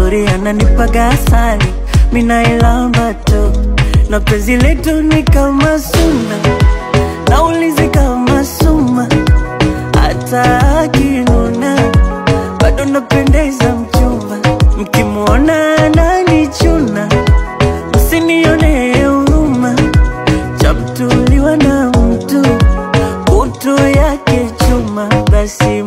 mzuri ananipaga asali minailamba tu. Na penzi letu ni kama suna naulizi kama suma. Hata akinuna bado napendeza mchumba. Mkimwona ananichuna. Msinione huruma. Chamtuliwa na mtu. Kutu yake chuma. Basi